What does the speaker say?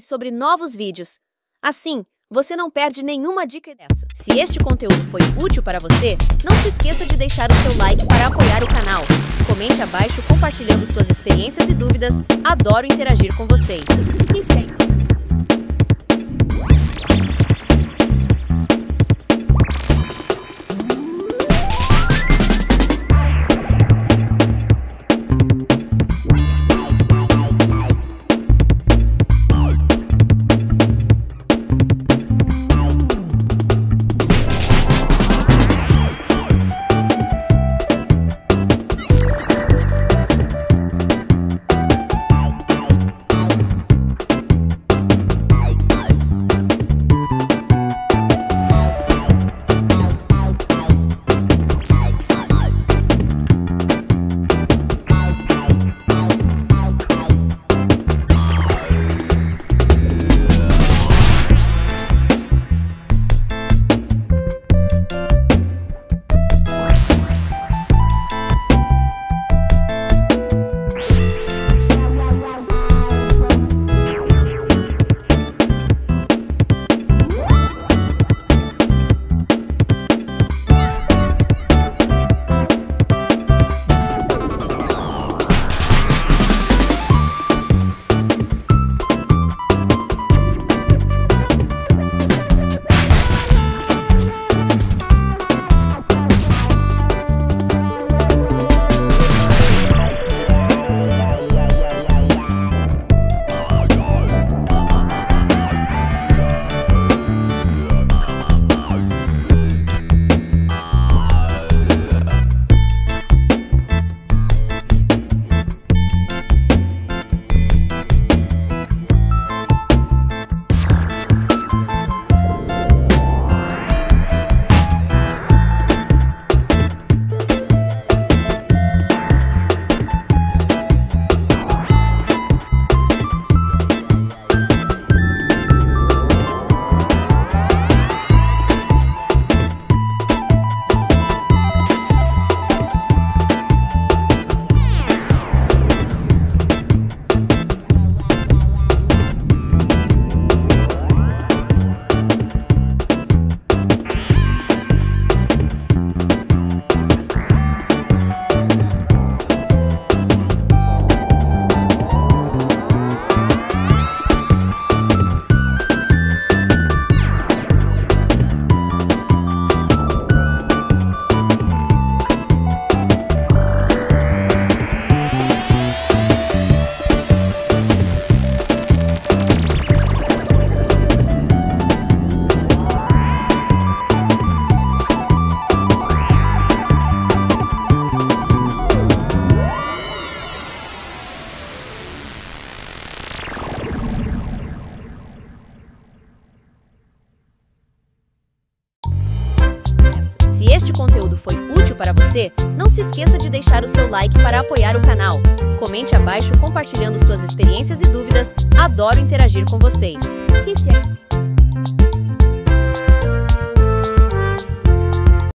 sobre novos vídeos. Assim, você não perde nenhuma dica dessa. Se este conteúdo foi útil para você, não se esqueça de deixar o seu like para apoiar o canal. Comente abaixo compartilhando suas experiências e dúvidas. Adoro interagir com vocês. E sempre. Conteúdo foi útil para você, não se esqueça de deixar o seu like para apoiar o canal. Comente abaixo compartilhando suas experiências e dúvidas. Adoro interagir com vocês. E se...